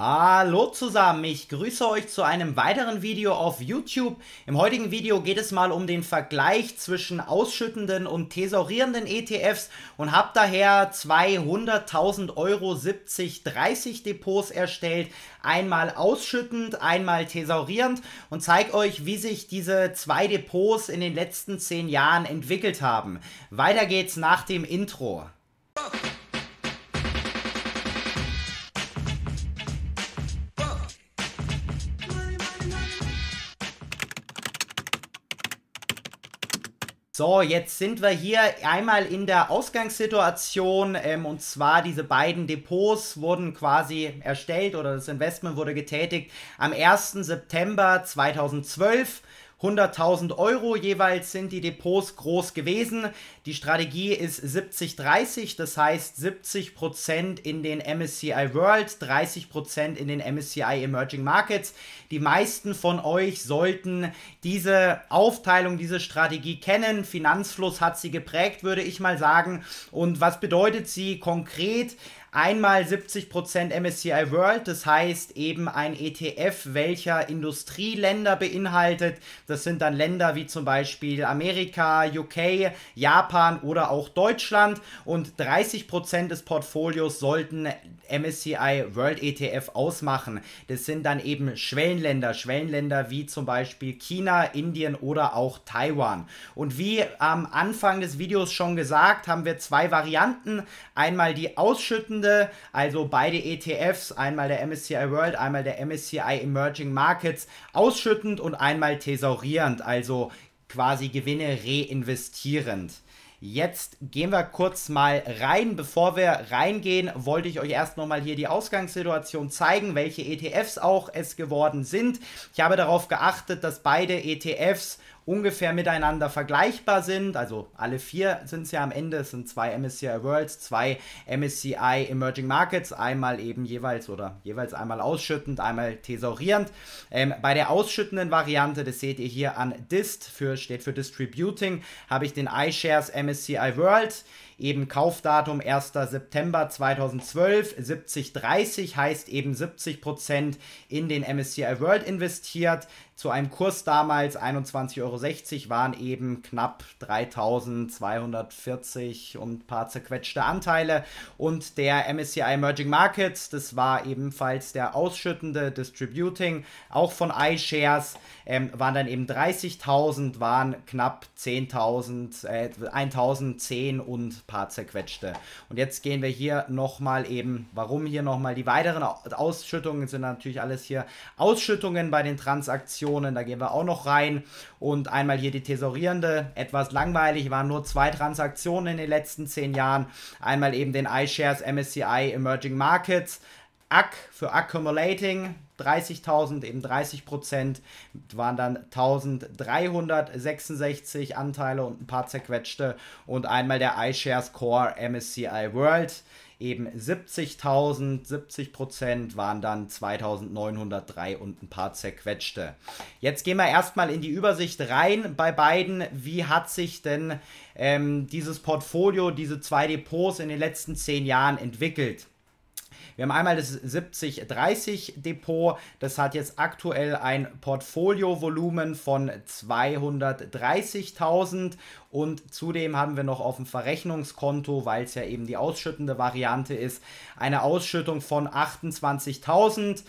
Hallo zusammen, ich grüße euch zu einem weiteren Video auf YouTube. Im heutigen Video geht es mal um den Vergleich zwischen ausschüttenden und thesaurierenden ETFs und habe daher 200.000 Euro 70-30 Depots erstellt. Einmal ausschüttend, einmal thesaurierend und zeige euch, wie sich diese zwei Depots in den letzten 10 Jahren entwickelt haben. Weiter geht's nach dem Intro. So, jetzt sind wir hier einmal in der Ausgangssituation ähm, und zwar diese beiden Depots wurden quasi erstellt oder das Investment wurde getätigt am 1. September 2012. 100.000 Euro jeweils sind die Depots groß gewesen. Die Strategie ist 70-30, das heißt 70% in den MSCI World, 30% in den MSCI Emerging Markets. Die meisten von euch sollten diese Aufteilung, diese Strategie kennen. Finanzfluss hat sie geprägt, würde ich mal sagen. Und was bedeutet sie konkret? Einmal 70% MSCI World, das heißt eben ein ETF, welcher Industrieländer beinhaltet. Das sind dann Länder wie zum Beispiel Amerika, UK, Japan oder auch Deutschland. Und 30% des Portfolios sollten MSCI World ETF ausmachen. Das sind dann eben Schwellenländer, Schwellenländer wie zum Beispiel China, Indien oder auch Taiwan. Und wie am Anfang des Videos schon gesagt, haben wir zwei Varianten. Einmal die ausschüttende Runde, also beide ETFs, einmal der MSCI World, einmal der MSCI Emerging Markets, ausschüttend und einmal thesaurierend, also quasi Gewinne reinvestierend. Jetzt gehen wir kurz mal rein. Bevor wir reingehen, wollte ich euch erst nochmal hier die Ausgangssituation zeigen, welche ETFs auch es geworden sind. Ich habe darauf geachtet, dass beide ETFs ungefähr miteinander vergleichbar sind. Also alle vier sind es ja am Ende. Es sind zwei MSCI Worlds, zwei MSCI Emerging Markets, einmal eben jeweils oder jeweils einmal ausschüttend, einmal thesaurierend. Ähm, bei der ausschüttenden Variante, das seht ihr hier an DIST, für, steht für Distributing, habe ich den iShares MSCI World eben Kaufdatum 1. September 2012, 7030 heißt eben 70% in den MSCI World investiert. Zu einem Kurs damals 21,60 Euro waren eben knapp 3240 und ein paar zerquetschte Anteile. Und der MSCI Emerging Markets, das war ebenfalls der ausschüttende Distributing, auch von iShares, ähm, waren dann eben 30.000, waren knapp 10.000, äh, 1.010 und paar zerquetschte. Und jetzt gehen wir hier nochmal eben, warum hier nochmal die weiteren Ausschüttungen sind natürlich alles hier Ausschüttungen bei den Transaktionen da gehen wir auch noch rein. Und einmal hier die tesorierende, etwas langweilig, waren nur zwei Transaktionen in den letzten zehn Jahren. Einmal eben den iShares MSCI Emerging Markets. ACK für Accumulating, 30.000, eben 30 Prozent, waren dann 1.366 Anteile und ein paar zerquetschte. Und einmal der iShares Core MSCI World, eben 70.000, 70 Prozent waren dann 2.903 und ein paar zerquetschte. Jetzt gehen wir erstmal in die Übersicht rein bei beiden. Wie hat sich denn ähm, dieses Portfolio, diese zwei Depots in den letzten zehn Jahren entwickelt? Wir haben einmal das 7030 Depot, das hat jetzt aktuell ein Portfoliovolumen von 230.000 und zudem haben wir noch auf dem Verrechnungskonto, weil es ja eben die ausschüttende Variante ist, eine Ausschüttung von 28.000.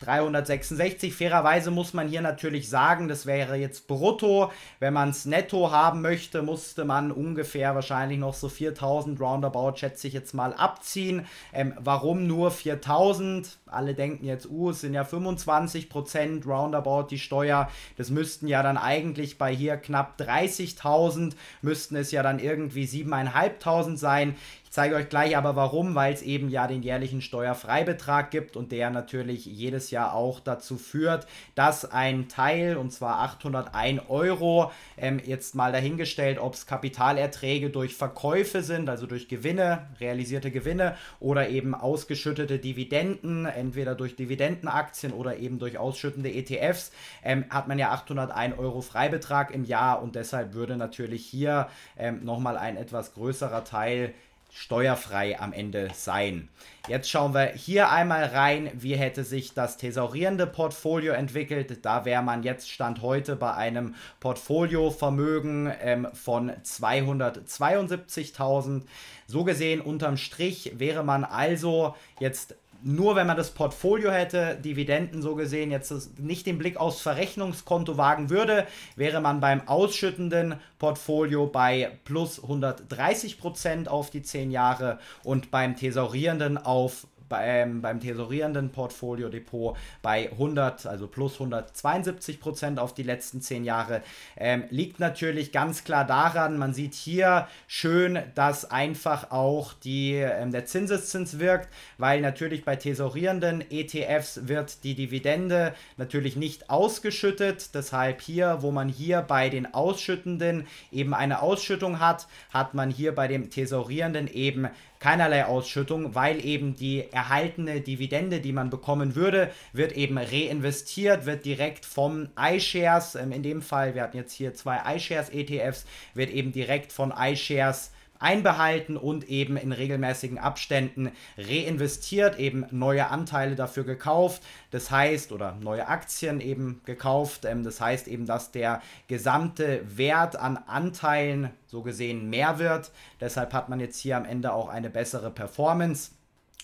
366. Fairerweise muss man hier natürlich sagen, das wäre jetzt brutto. Wenn man es netto haben möchte, musste man ungefähr wahrscheinlich noch so 4000 roundabout, schätze ich jetzt mal, abziehen. Ähm, warum nur 4000? Alle denken jetzt, uh, es sind ja 25% roundabout die Steuer. Das müssten ja dann eigentlich bei hier knapp 30.000, müssten es ja dann irgendwie 7.500 sein. Zeige euch gleich aber warum, weil es eben ja den jährlichen Steuerfreibetrag gibt und der natürlich jedes Jahr auch dazu führt, dass ein Teil, und zwar 801 Euro, ähm, jetzt mal dahingestellt, ob es Kapitalerträge durch Verkäufe sind, also durch Gewinne, realisierte Gewinne oder eben ausgeschüttete Dividenden, entweder durch Dividendenaktien oder eben durch ausschüttende ETFs, ähm, hat man ja 801 Euro Freibetrag im Jahr und deshalb würde natürlich hier ähm, nochmal ein etwas größerer Teil steuerfrei am Ende sein. Jetzt schauen wir hier einmal rein, wie hätte sich das thesaurierende Portfolio entwickelt. Da wäre man jetzt Stand heute bei einem Portfoliovermögen ähm, von 272.000. So gesehen unterm Strich wäre man also jetzt nur wenn man das Portfolio hätte, Dividenden so gesehen, jetzt nicht den Blick aufs Verrechnungskonto wagen würde, wäre man beim ausschüttenden Portfolio bei plus 130% auf die 10 Jahre und beim thesaurierenden auf beim, beim tesorierenden Portfolio-Depot bei 100, also plus 172 Prozent auf die letzten 10 Jahre. Ähm, liegt natürlich ganz klar daran, man sieht hier schön, dass einfach auch die, ähm, der Zinseszins wirkt, weil natürlich bei tesorierenden ETFs wird die Dividende natürlich nicht ausgeschüttet. Deshalb hier, wo man hier bei den Ausschüttenden eben eine Ausschüttung hat, hat man hier bei dem tesorierenden eben keinerlei Ausschüttung, weil eben die erhaltene Dividende, die man bekommen würde, wird eben reinvestiert, wird direkt vom iShares, ähm, in dem Fall, wir hatten jetzt hier zwei iShares ETFs, wird eben direkt von iShares einbehalten und eben in regelmäßigen Abständen reinvestiert, eben neue Anteile dafür gekauft. Das heißt, oder neue Aktien eben gekauft. Ähm, das heißt eben, dass der gesamte Wert an Anteilen so gesehen mehr wird. Deshalb hat man jetzt hier am Ende auch eine bessere Performance.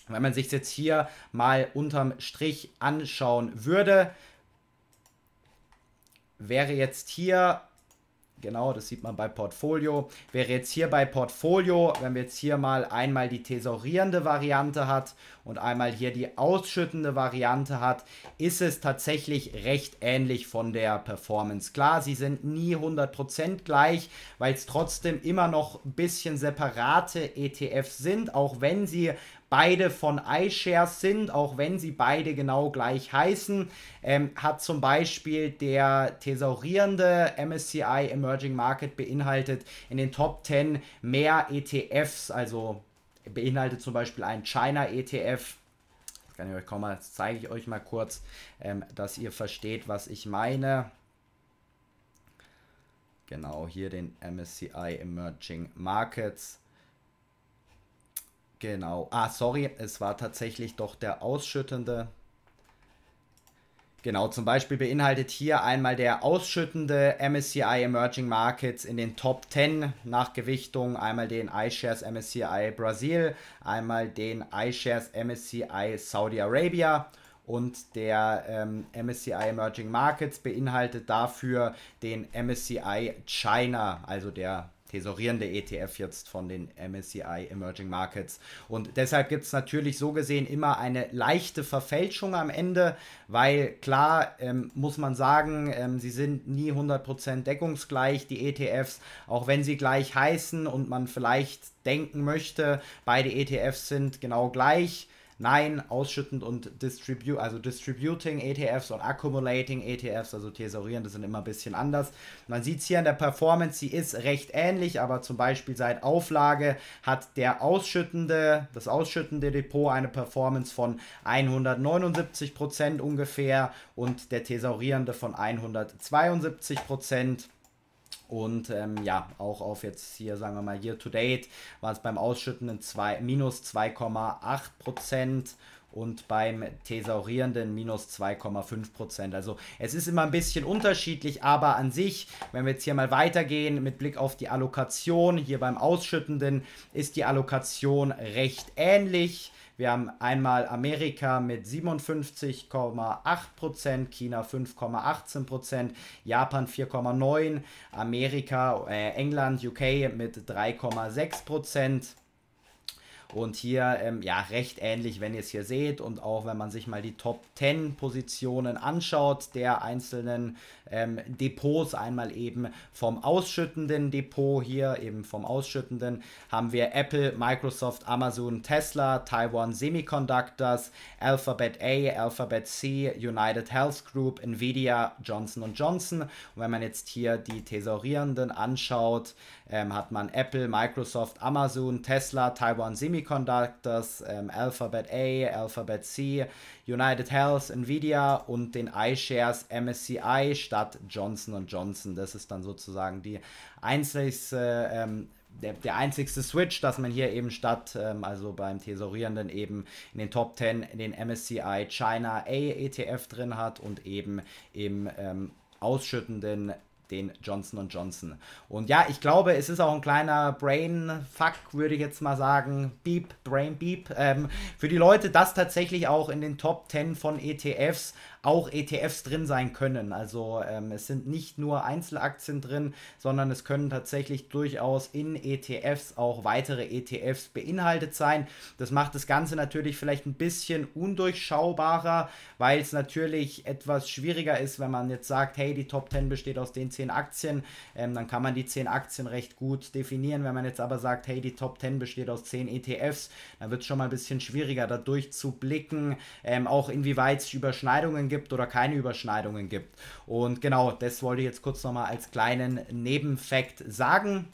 Wenn man sich jetzt hier mal unterm Strich anschauen würde, wäre jetzt hier Genau, das sieht man bei Portfolio. Wäre jetzt hier bei Portfolio, wenn wir jetzt hier mal einmal die thesaurierende Variante hat und einmal hier die ausschüttende Variante hat, ist es tatsächlich recht ähnlich von der Performance. Klar, sie sind nie 100% gleich, weil es trotzdem immer noch ein bisschen separate ETFs sind, auch wenn sie beide von iShares sind, auch wenn sie beide genau gleich heißen, ähm, hat zum Beispiel der thesaurierende MSCI Emerging Market beinhaltet in den Top 10 mehr ETFs, also beinhaltet zum Beispiel ein China ETF. Das kann ich euch kommen, mal, das zeige ich euch mal kurz, ähm, dass ihr versteht, was ich meine. Genau, hier den MSCI Emerging Markets. Genau. Ah, sorry, es war tatsächlich doch der ausschüttende. Genau, zum Beispiel beinhaltet hier einmal der ausschüttende MSCI Emerging Markets in den Top 10 nach Gewichtung, einmal den iShares MSCI Brasil, einmal den iShares MSCI Saudi Arabia und der ähm, MSCI Emerging Markets beinhaltet dafür den MSCI China, also der tesorierende ETF jetzt von den MSCI Emerging Markets. Und deshalb gibt es natürlich so gesehen immer eine leichte Verfälschung am Ende, weil klar ähm, muss man sagen, ähm, sie sind nie 100% deckungsgleich, die ETFs, auch wenn sie gleich heißen und man vielleicht denken möchte, beide ETFs sind genau gleich Nein, ausschüttend und distribu also distributing ETFs und accumulating ETFs, also thesaurieren, das sind immer ein bisschen anders. Man sieht es hier an der Performance, sie ist recht ähnlich, aber zum Beispiel seit Auflage hat der ausschüttende, das ausschüttende Depot eine Performance von 179% ungefähr und der thesaurierende von 172%. Und ähm, ja, auch auf jetzt hier, sagen wir mal, Year to Date war es beim Ausschüttenden zwei, minus 2,8% und beim Thesaurierenden minus 2,5%. Also es ist immer ein bisschen unterschiedlich, aber an sich, wenn wir jetzt hier mal weitergehen mit Blick auf die Allokation, hier beim Ausschüttenden ist die Allokation recht ähnlich. Wir haben einmal Amerika mit 57,8%, China 5,18%, Japan 4,9%, Amerika, äh, England, UK mit 3,6%. Und hier, ähm, ja, recht ähnlich, wenn ihr es hier seht. Und auch wenn man sich mal die Top 10 Positionen anschaut der einzelnen ähm, Depots, einmal eben vom ausschüttenden Depot hier, eben vom ausschüttenden, haben wir Apple, Microsoft, Amazon, Tesla, Taiwan Semiconductors, Alphabet A, Alphabet C, United Health Group, Nvidia, Johnson Johnson. Und wenn man jetzt hier die Tesorierenden anschaut, ähm, hat man Apple, Microsoft, Amazon, Tesla, Taiwan Semiconductors, ähm, Alphabet A, Alphabet C, United Health, Nvidia und den iShares MSCI statt Johnson Johnson. Das ist dann sozusagen die einzigste ähm, der, der einzigste Switch, dass man hier eben statt, ähm, also beim Tesorierenden eben in den Top 10 den MSCI China A ETF drin hat und eben im ähm, ausschüttenden den Johnson Johnson. Und ja, ich glaube, es ist auch ein kleiner Brain-Fuck, würde ich jetzt mal sagen. Beep, Brain Beep. Ähm, für die Leute, dass tatsächlich auch in den Top 10 von ETFs auch ETFs drin sein können. Also ähm, es sind nicht nur Einzelaktien drin, sondern es können tatsächlich durchaus in ETFs auch weitere ETFs beinhaltet sein. Das macht das Ganze natürlich vielleicht ein bisschen undurchschaubarer, weil es natürlich etwas schwieriger ist, wenn man jetzt sagt, hey, die Top 10 besteht aus den 10 Aktien, ähm, dann kann man die 10 Aktien recht gut definieren. Wenn man jetzt aber sagt, hey, die Top 10 besteht aus 10 ETFs, dann wird es schon mal ein bisschen schwieriger, da durchzublicken, ähm, auch inwieweit es Überschneidungen gibt gibt oder keine Überschneidungen gibt. Und genau, das wollte ich jetzt kurz nochmal als kleinen Nebenfakt sagen.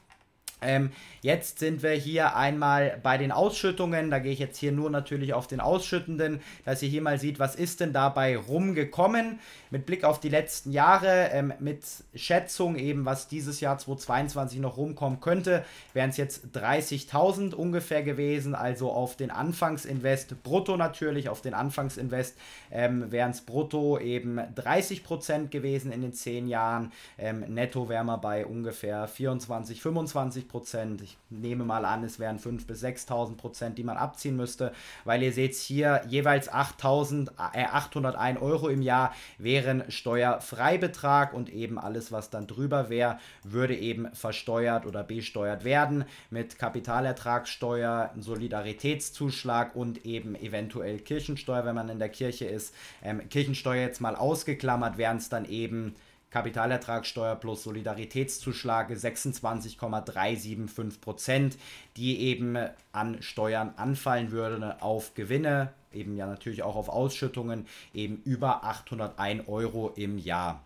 Ähm, jetzt sind wir hier einmal bei den Ausschüttungen. Da gehe ich jetzt hier nur natürlich auf den Ausschüttenden, dass ihr hier mal seht, was ist denn dabei rumgekommen. Mit Blick auf die letzten Jahre, ähm, mit Schätzung eben, was dieses Jahr 2022 noch rumkommen könnte, wären es jetzt 30.000 ungefähr gewesen. Also auf den Anfangsinvest brutto natürlich, auf den Anfangsinvest ähm, wären es brutto eben 30% gewesen in den 10 Jahren. Ähm, netto wären wir bei ungefähr 24, 25 Prozent. Ich nehme mal an, es wären 5.000 bis 6.000 Prozent, die man abziehen müsste, weil ihr seht hier jeweils 8.000, äh, 801 Euro im Jahr wären Steuerfreibetrag und eben alles, was dann drüber wäre, würde eben versteuert oder besteuert werden mit Kapitalertragssteuer, Solidaritätszuschlag und eben eventuell Kirchensteuer, wenn man in der Kirche ist. Ähm, Kirchensteuer jetzt mal ausgeklammert, wären es dann eben Kapitalertragssteuer plus Solidaritätszuschläge 26,375 Prozent, die eben an Steuern anfallen würden auf Gewinne, eben ja natürlich auch auf Ausschüttungen, eben über 801 Euro im Jahr.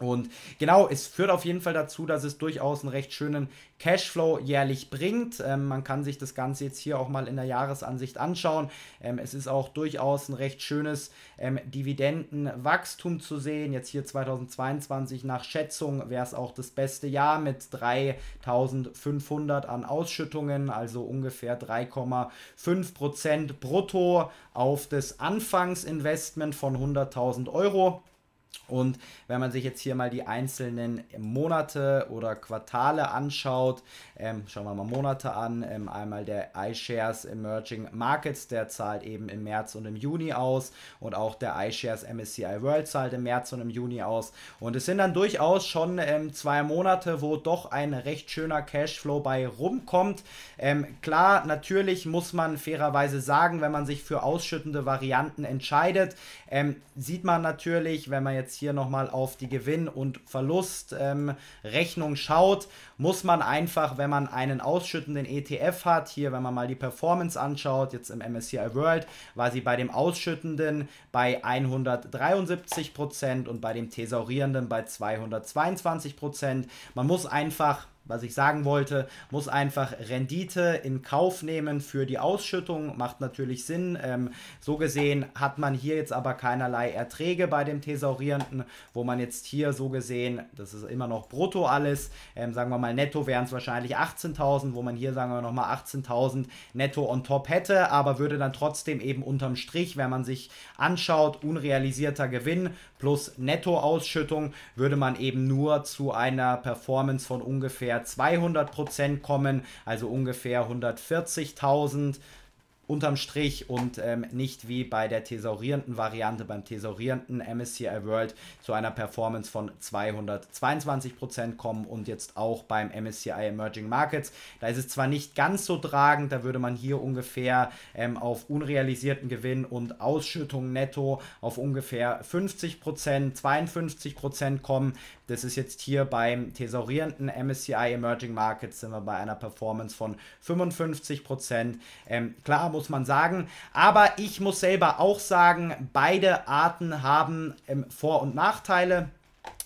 Und genau, es führt auf jeden Fall dazu, dass es durchaus einen recht schönen Cashflow jährlich bringt. Ähm, man kann sich das Ganze jetzt hier auch mal in der Jahresansicht anschauen. Ähm, es ist auch durchaus ein recht schönes ähm, Dividendenwachstum zu sehen. Jetzt hier 2022 nach Schätzung wäre es auch das beste Jahr mit 3500 an Ausschüttungen, also ungefähr 3,5% brutto auf das Anfangsinvestment von 100.000 Euro. Und wenn man sich jetzt hier mal die einzelnen Monate oder Quartale anschaut, ähm, schauen wir mal Monate an, ähm, einmal der iShares Emerging Markets, der zahlt eben im März und im Juni aus und auch der iShares MSCI World zahlt im März und im Juni aus. Und es sind dann durchaus schon ähm, zwei Monate, wo doch ein recht schöner Cashflow bei rumkommt. Ähm, klar, natürlich muss man fairerweise sagen, wenn man sich für ausschüttende Varianten entscheidet, ähm, sieht man natürlich, wenn man jetzt jetzt hier nochmal auf die Gewinn- und Verlustrechnung ähm, schaut, muss man einfach, wenn man einen ausschüttenden ETF hat, hier, wenn man mal die Performance anschaut, jetzt im MSCI World, war sie bei dem ausschüttenden bei 173% und bei dem thesaurierenden bei 222%. Man muss einfach was ich sagen wollte, muss einfach Rendite in Kauf nehmen für die Ausschüttung. Macht natürlich Sinn. Ähm, so gesehen hat man hier jetzt aber keinerlei Erträge bei dem Thesaurierenden, wo man jetzt hier so gesehen, das ist immer noch brutto alles, ähm, sagen wir mal netto wären es wahrscheinlich 18.000, wo man hier sagen wir nochmal 18.000 netto on top hätte, aber würde dann trotzdem eben unterm Strich, wenn man sich anschaut, unrealisierter Gewinn plus Nettoausschüttung, würde man eben nur zu einer Performance von ungefähr ungefähr 200% kommen, also ungefähr 140.000 unterm Strich und ähm, nicht wie bei der thesaurierenden Variante, beim thesaurierenden MSCI World zu einer Performance von 222% kommen und jetzt auch beim MSCI Emerging Markets. Da ist es zwar nicht ganz so tragend, da würde man hier ungefähr ähm, auf unrealisierten Gewinn und Ausschüttung netto auf ungefähr 50%, 52% kommen. Das ist jetzt hier beim thesaurierenden MSCI Emerging Markets sind wir bei einer Performance von 55%. Ähm, klar muss man sagen, aber ich muss selber auch sagen, beide Arten haben ähm, Vor- und Nachteile.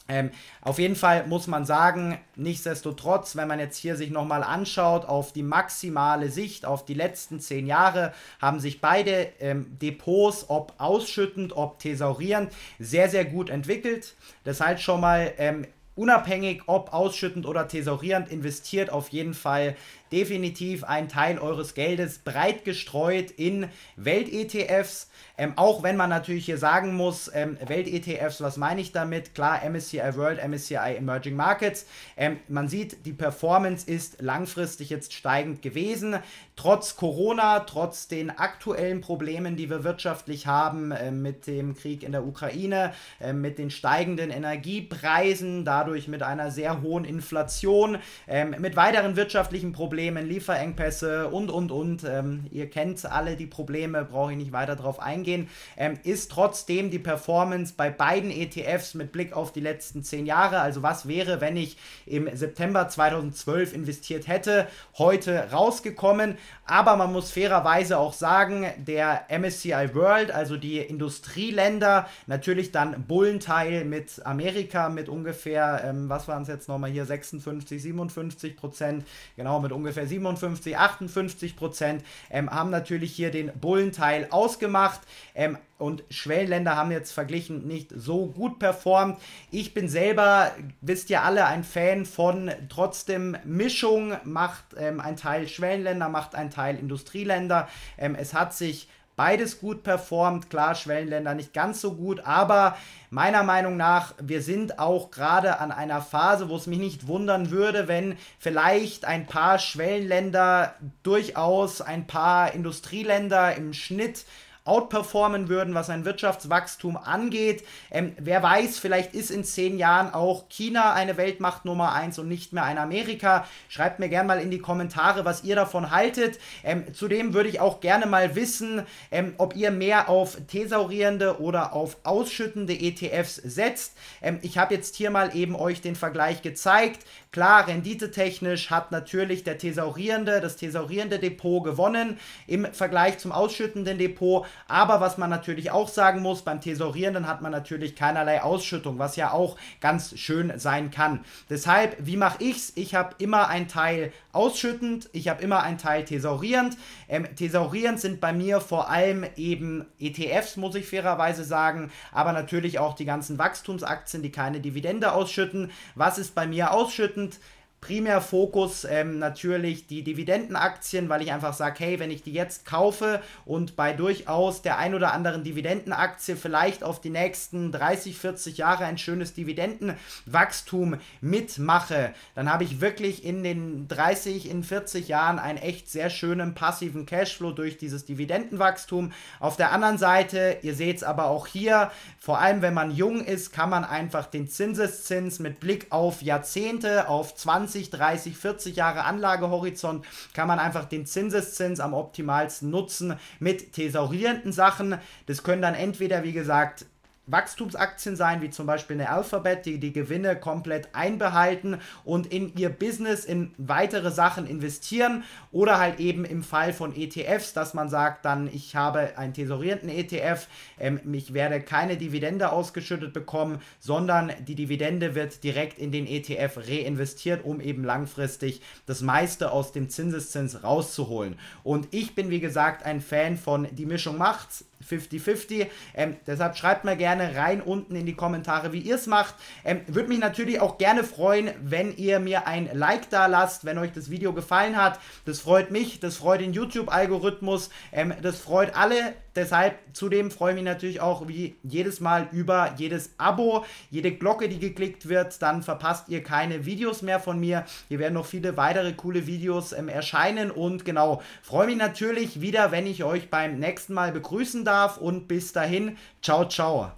Ähm, auf jeden Fall muss man sagen, nichtsdestotrotz, wenn man jetzt hier sich nochmal anschaut auf die maximale Sicht, auf die letzten zehn Jahre, haben sich beide ähm, Depots, ob ausschüttend, ob thesaurierend, sehr, sehr gut entwickelt. Das heißt schon mal ähm, unabhängig ob ausschüttend oder thesaurierend, investiert auf jeden Fall definitiv einen Teil eures Geldes breit gestreut in Welt-ETFs. Ähm, auch wenn man natürlich hier sagen muss, ähm, Welt-ETFs, was meine ich damit? Klar, MSCI World, MSCI Emerging Markets. Ähm, man sieht, die Performance ist langfristig jetzt steigend gewesen. Trotz Corona, trotz den aktuellen Problemen, die wir wirtschaftlich haben, äh, mit dem Krieg in der Ukraine, äh, mit den steigenden Energiepreisen, dadurch mit einer sehr hohen Inflation, äh, mit weiteren wirtschaftlichen Problemen, Lieferengpässe und, und, und. Ähm, ihr kennt alle die Probleme, brauche ich nicht weiter darauf eingehen. Eingehen, ähm, ist trotzdem die Performance bei beiden ETFs mit Blick auf die letzten zehn Jahre, also was wäre, wenn ich im September 2012 investiert hätte, heute rausgekommen. Aber man muss fairerweise auch sagen, der MSCI World, also die Industrieländer, natürlich dann Bullenteil mit Amerika mit ungefähr, ähm, was waren es jetzt nochmal hier, 56, 57 Prozent, genau mit ungefähr 57, 58 Prozent, ähm, haben natürlich hier den Bullenteil ausgemacht. Ähm, und Schwellenländer haben jetzt verglichen nicht so gut performt. Ich bin selber, wisst ihr alle, ein Fan von trotzdem Mischung, macht ähm, ein Teil Schwellenländer, macht ein Teil Industrieländer. Ähm, es hat sich beides gut performt. Klar, Schwellenländer nicht ganz so gut, aber meiner Meinung nach, wir sind auch gerade an einer Phase, wo es mich nicht wundern würde, wenn vielleicht ein paar Schwellenländer durchaus ein paar Industrieländer im Schnitt outperformen würden, was ein Wirtschaftswachstum angeht. Ähm, wer weiß, vielleicht ist in zehn Jahren auch China eine Weltmacht Nummer eins und nicht mehr ein Amerika. Schreibt mir gerne mal in die Kommentare, was ihr davon haltet. Ähm, zudem würde ich auch gerne mal wissen, ähm, ob ihr mehr auf thesaurierende oder auf ausschüttende ETFs setzt. Ähm, ich habe jetzt hier mal eben euch den Vergleich gezeigt. Klar, renditetechnisch hat natürlich der thesaurierende, das thesaurierende Depot gewonnen im Vergleich zum ausschüttenden Depot. Aber was man natürlich auch sagen muss, beim Thesaurierenden hat man natürlich keinerlei Ausschüttung, was ja auch ganz schön sein kann. Deshalb, wie mache ich's? Ich habe immer einen Teil ausschüttend, ich habe immer einen Teil thesaurierend. Ähm, thesaurierend sind bei mir vor allem eben ETFs, muss ich fairerweise sagen, aber natürlich auch die ganzen Wachstumsaktien, die keine Dividende ausschütten. Was ist bei mir ausschüttend? Primär Fokus ähm, natürlich die Dividendenaktien, weil ich einfach sage, hey, wenn ich die jetzt kaufe und bei durchaus der ein oder anderen Dividendenaktie vielleicht auf die nächsten 30, 40 Jahre ein schönes Dividendenwachstum mitmache, dann habe ich wirklich in den 30, in 40 Jahren einen echt sehr schönen passiven Cashflow durch dieses Dividendenwachstum. Auf der anderen Seite, ihr seht es aber auch hier, vor allem wenn man jung ist, kann man einfach den Zinseszins mit Blick auf Jahrzehnte, auf 20 20, 30, 40 Jahre Anlagehorizont kann man einfach den Zinseszins am optimalsten nutzen mit thesaurierenden Sachen. Das können dann entweder, wie gesagt, Wachstumsaktien sein, wie zum Beispiel eine Alphabet, die die Gewinne komplett einbehalten und in ihr Business in weitere Sachen investieren oder halt eben im Fall von ETFs, dass man sagt, dann ich habe einen tesorierenden ETF, ähm, ich werde keine Dividende ausgeschüttet bekommen, sondern die Dividende wird direkt in den ETF reinvestiert, um eben langfristig das meiste aus dem Zinseszins rauszuholen. Und ich bin wie gesagt ein Fan von die Mischung macht's 50-50. Ähm, deshalb schreibt mal gerne rein unten in die Kommentare, wie ihr es macht. Ähm, Würde mich natürlich auch gerne freuen, wenn ihr mir ein Like da lasst, wenn euch das Video gefallen hat. Das freut mich, das freut den YouTube-Algorithmus, ähm, das freut alle. Deshalb zudem freue ich mich natürlich auch wie jedes Mal über jedes Abo, jede Glocke, die geklickt wird. Dann verpasst ihr keine Videos mehr von mir. Hier werden noch viele weitere coole Videos ähm, erscheinen. Und genau, freue mich natürlich wieder, wenn ich euch beim nächsten Mal begrüßen darf. Und bis dahin, ciao, ciao.